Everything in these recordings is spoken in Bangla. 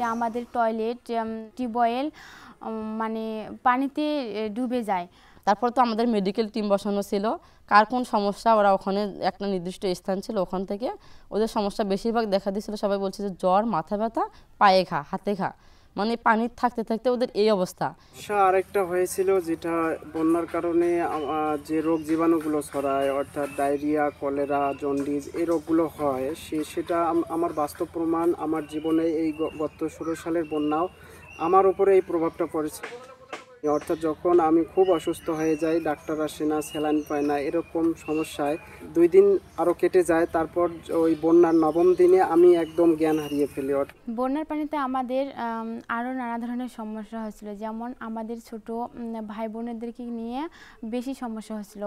যে আমাদের টয়লেট টিউবওয়েল মানে পানিতে ডুবে যায়। তারপর তো আমাদের মেডিকেল টিম বসানো ছিল। কার কোন সমস্যা, ওরা ওখানে একটা নির্দিষ্ট স্থান ছিল ওখান থেকে। ওদের সমস্যা বেশিরভাগ দেখা দিয়েছিল। সবাই বলছে যে জ্বর, মাথা ব্যথা, পায়ে ঘা, হাতে খা মানে পানি থাকতে থাকতে ওদের এই অবস্থা। সমস্যা আরেকটা হয়েছিল যেটা বন্যার কারণে যে রোগ জীবাণুগুলো ছড়ায়, অর্থাৎ ডায়রিয়া, কলেরা, জন্ডিস, এই রোগগুলো হয়, সে, সেটা আমার বাস্তব প্রমাণ, আমার জীবনে এই গত ষোলো সালের বন্যাও আমার উপরে এই প্রভাবটা পড়েছে। অর্থাৎ যখন আমি খুব অসুস্থ হয়ে যাই, ডাক্তার আসে না, স্যালাইন পায় না, এরকম সমস্যায় দুই দিন আরও কেটে যায়। তারপর ওই বন্যার নবম দিনে আমি একদম জ্ঞান হারিয়ে ফেলি। বন্যার পানিতে আমাদের আরও নানা ধরনের সমস্যা হয়েছিল। যেমন আমাদের ছোট ভাই বোনেদেরকে নিয়ে বেশি সমস্যা হয়েছিল।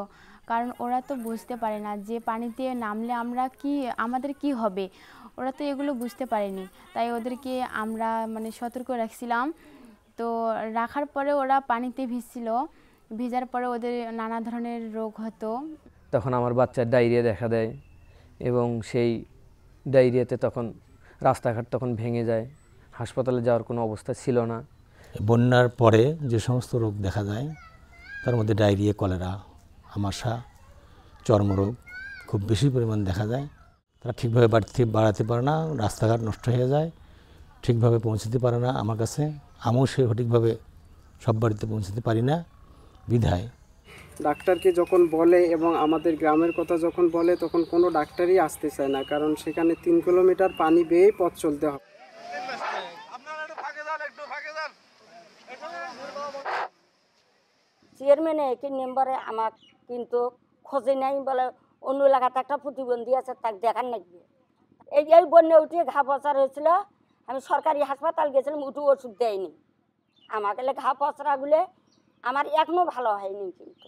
কারণ ওরা তো বুঝতে পারে না যে পানিতে নামলে আমরা কি, আমাদের কি হবে? ওরা তো এগুলো বুঝতে পারেনি। তাই ওদেরকে আমরা মানে সতর্ক রাখছিলাম। তো রাখার পরে ওরা পানিতে ভিজছিল। ভিজার পরে ওদের নানা ধরনের রোগ হতো। তখন আমার বাচ্চার ডায়রিয়া দেখা দেয় এবং সেই ডায়রিয়াতে তখন রাস্তাঘাট তখন ভেঙে যায়। হাসপাতালে যাওয়ার কোনো অবস্থা ছিল না। বন্যার পরে যে সমস্ত রোগ দেখা যায় তার মধ্যে ডায়রিয়া কলেরা আমাশা চর্মরোগ খুব বেশি পরিমাণ দেখা যায়। তারা ঠিকভাবে বাড়িতে বাড়াতে পারে না রাস্তাঘাট নষ্ট হয়ে যায়। ঠিকভাবে পৌঁছতে পারে না আমার কাছে আমিও সে সঠিকভাবে সব বাড়িতে পৌঁছতে পারি না। বিধায়। ডাক্তারকে যখন বলে এবং আমাদের গ্রামের কথা যখন বলে তখন কোনো ডাক্তারই আসতে চায় না কারণ সেখানে তিন কিলোমিটার পানি বেয়েই পথ চলতে হবে। চেয়ারম্যানে কি মেম্বারে আমার কিন্তু খোঁজে নাই বলে অন্য এলাকাতে একটা প্রতিবন্ধী আছে তাকে দেখার নাকি এই এই বন্যা উঠে ঘা পচার হয়েছিল আমি সরকারি হাসপাতাল গেছিলাম, উঠে ওষুধ দেয়নি। আমাকে ঘা পচরাগুলো আমার এখনও ভালো হয়নি কিন্তু।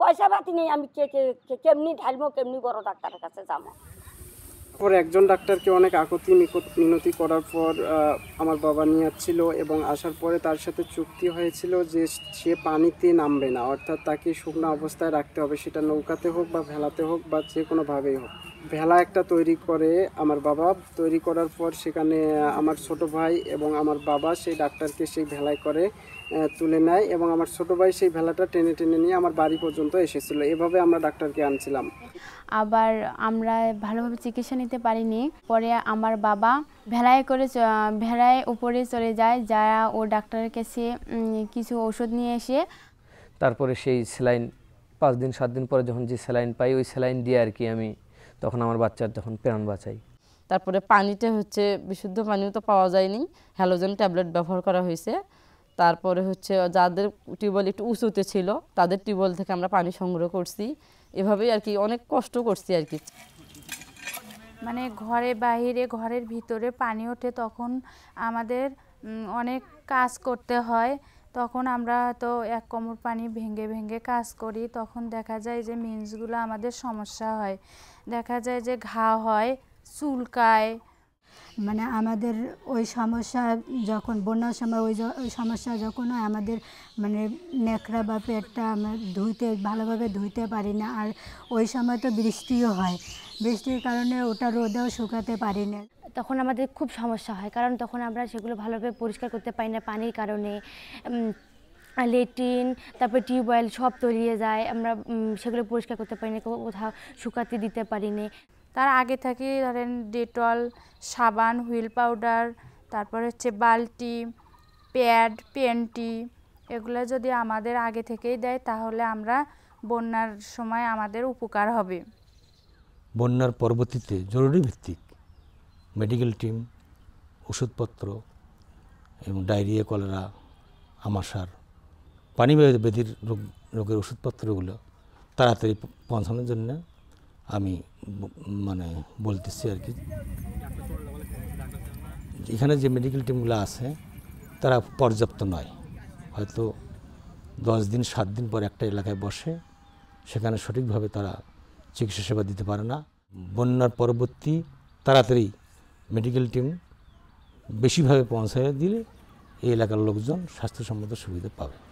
পয়সা পাতি নেই, আমি কে কে কেমনি ঢালবো, কেমনি বড় ডাক্তারের কাছে যাব? পর একজন ডাক্তারকে অনেক আকতি মিনতি করার পর আমার বাবা নিয়ে আসছিল এবং আসার পরে তার সাথে চুক্তি হয়েছিল যে সে পানিতে নামবে না, অর্থাৎ তাকে শুকনো অবস্থায় রাখতে হবে, সেটা নৌকাতে হোক বা ভেলাতে হোক বা যে কোনোভাবেই হোক। ভেলা একটা তৈরি করে আমার বাবা। তৈরি করার পর সেখানে আমার ছোট ভাই এবং আমার বাবা সেই ডাক্তারকে সেই ভেলায় করে তুলে নেয় এবং আমার ছোট ভাই সেই ভেলাটা টেনে টেনে নিয়ে আমার বাড়ি পর্যন্ত এসেছিল। এভাবে আমরা ডাক্তারকে আনছিলাম। আবার আমরা ভালোভাবে চিকিৎসা নিতে পারিনি। পরে আমার বাবা ভেলায় করে ভেলায় উপরে চলে যায় যারা ও ডাক্তারের কাছে কিছু ওষুধ নিয়ে এসে তারপরে সেই স্যালাইন পাঁচ দিন সাত দিন পরে যখন যে স্যালাইন পাই ওই স্যালাইন দিয়ে আর কি আমি তখন আমার বাচ্চার তখন প্রাণ বাঁচাই। তারপরে পানিতে হচ্ছে বিশুদ্ধ পানিও তো পাওয়া যায়নি হ্যালোজেন ট্যাবলেট ব্যবহার করা হয়েছে। তারপরে হচ্ছে যাদের টিউবওয়েল একটু উঁচুতে ছিল তাদের টিউবওয়েল থেকে আমরা পানি সংগ্রহ করছি। এভাবেই আর কি অনেক কষ্ট করছি আর কি। মানে ঘরে বাইরে ঘরের ভিতরে পানি ওঠে তখন আমাদের অনেক কাজ করতে হয়। তখন আমরা তো এক কোমর পানি ভেঙে ভেঙে কাজ করি। তখন দেখা যায় যে মিন্সগুলো আমাদের সমস্যা হয়। দেখা যায় যে ঘা হয়, চুলকায় মানে আমাদের ওই সমস্যা যখন, বন্যার সময় ওই ওই সমস্যা যখন হয়, আমাদের মানে নেকড়া বা পেটটা আমরা ধুইতে, ভালোভাবে ধুইতে পারি না। আর ওই সময় তো বৃষ্টিও হয়। বৃষ্টির কারণে ওটা রোদেও শুকাতে পারি না। তখন আমাদের খুব সমস্যা হয়। কারণ তখন আমরা সেগুলো ভালোভাবে পরিষ্কার করতে পারি না পানির কারণে। লেট্রিন, তারপর টিউবওয়েল সব তলিয়ে যায়। আমরা সেগুলো পরিষ্কার করতে পারি না কোথাও শুকাতে দিতে পারি না। তার আগে থেকে ধরেন ডেটল, সাবান, হুইল পাউডার, তারপর হচ্ছে বালতি, প্যাড, পেন্টি, এগুলো যদি আমাদের আগে থেকেই দেয় তাহলে আমরা বন্যার সময় আমাদের উপকার হবে। বন্যার পরবর্তীতে জরুরি ভিত্তিক মেডিকেল টিম, ওষুধপত্র এবং ডায়রিয়া, কলেরা আমাশার পানিবাহিত ব্যাধির রোগ, রোগের ওষুধপত্রগুলো তাড়াতাড়ি পৌঁছানোর জন্য আমি মানে বলতেছি আর কি। এখানে যে মেডিকেল টিমগুলো আছে, তারা পর্যাপ্ত নয়। হয়তো দশ দিন, সাত দিন পর একটা এলাকায় বসে, সেখানে সঠিকভাবে তারা চিকিৎসা সেবা দিতে পারে না। বন্যার পরবর্তী তাড়াতাড়ি মেডিকেল টিম বেশিভাবে পৌঁছায় দিলে এই এলাকার লোকজন স্বাস্থ্যসম্মত সুবিধা পাবে।